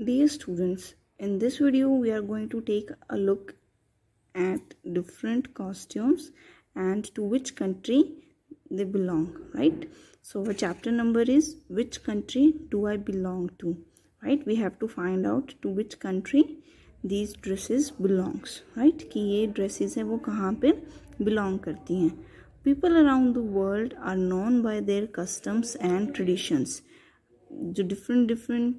Dear students, in this video we are going to take a look at different costumes and to which country they belong, right? So our chapter number is which country do I belong to, right? We have to find out to which country these dresses belongs, right? कि ये dresses हैं वो कहाँ पे belong करती हैं People around the world are known by their customs and traditions. जो different different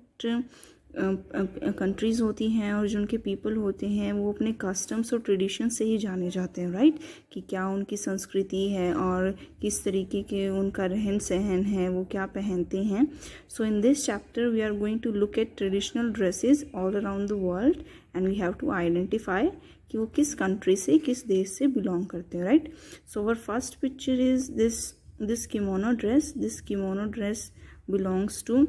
countries होती हैं और जो उनके पीपल होते हैं, वो अपने कस्टम्स और ट्रेडिशन से ही जाने जाते हैं राइट कि क्या उनकी संस्कृति है और किस तरीके के उनका रहन सहन है, वो क्या पहनते हैं। So in this chapter we are going to look at traditional dresses all around the world and we have to identify कि वो किस कंट्री से, किस देश से बिलोंग करते हैं right so our first picture is this this kimono dress this kimono dress belongs to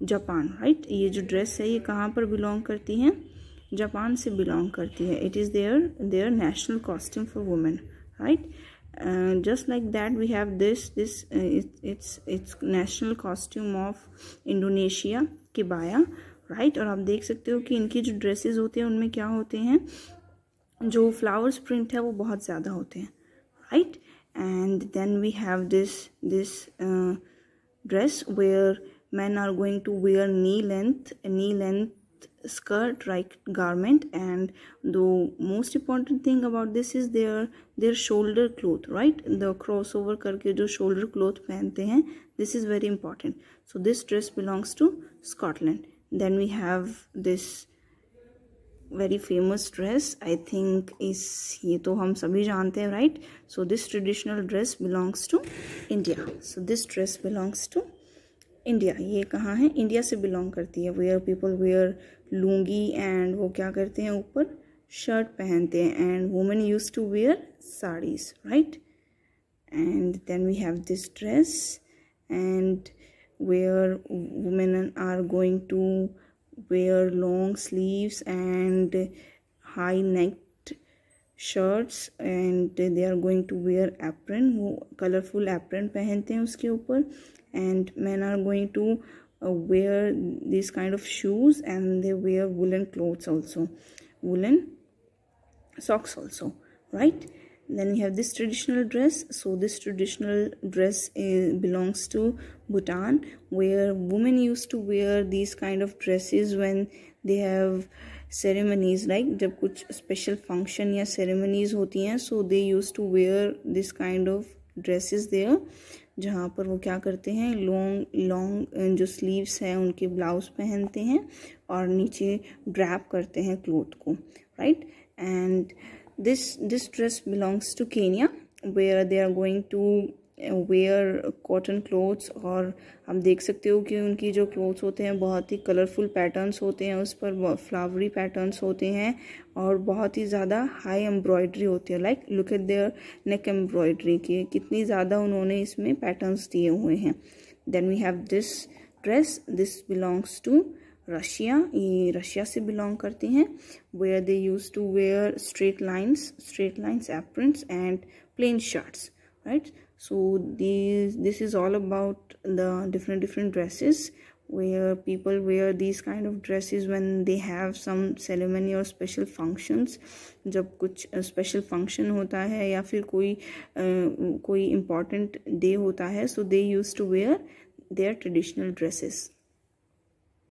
Japan right ये जो ड्रेस है, ये कहाँ पर बिलोंग करती हैं? जापान से बिलोंग करती है। It is their their national costume for women right just like that we have this this it's it's national costume of Indonesia kebaya right और आप देख सकते हो कि इनकी जो ड्रेसेस होते हैं, उनमें क्या होते हैं? जो फ्लावर्स प्रिंट है, वो बहुत ज़्यादा होते हैं right and then we have this this dress where men are going to wear knee length knee length skirt like garment and the most important thing about this is their their shoulder cloth right the crossover करके जो shoulder cloth पहनते हैं this is very important so this dress belongs to Scotland then we have this very famous dress i think is ये तो हम सभी जानते हैं right so this traditional dress belongs to india so this dress belongs to India ये कहाँ है? India से बिलोंग करती है. वेयर पीपल वेयर लूँगी एंड वो क्या करते हैं? ऊपर शर्ट पहनते हैं. And women use to wear saris right and then we have this dress and where women are going to wear long sleeves and high necked shirts and they are going to wear apron वो colourful apron पहनते हैं उसके ऊपर and men are going to uh, wear these kind of shoes and they wear woolen clothes also woolen socks also right then we have this traditional dress so this traditional dress is, belongs to bhutan where women used to wear these kind of dresses when they have ceremonies like जब कुछ special function या ceremonies होती हैं so they use to wear this kind of dresses there, जहाँ पर वो क्या करते हैं लॉन्ग लॉन्ग जो स्लीव्स हैं, उनके ब्लाउज पहनते हैं और नीचे ड्रैप करते हैं क्लोथ को right and this this dress belongs to Kenya where they are going to wear cotton clothes और आप देख सकते हो कि उनकी जो क्लोथ्स होते हैं, बहुत ही कलरफुल पैटर्न्स होते हैं, उस पर फ्लावरी पैटर्न्स होते हैं और बहुत ही ज़्यादा हाई एम्ब्रॉयड्री होती है। Like look at their neck embroidery की कितनी ज़्यादा उन्होंने इसमें पैटर्न्स दिए हुए हैं। Then we have this dress this belongs to Russia ये रशिया से बिलोंग करते हैं। Where they use to wear straight lines straight lines aprons and plain shirts right so these this is all about the different different dresses where people wear these kind of dresses when they have some ceremony or special functions जब कुछ special function होता है या फिर कोई uh, कोई important day होता है so they used to wear their traditional dresses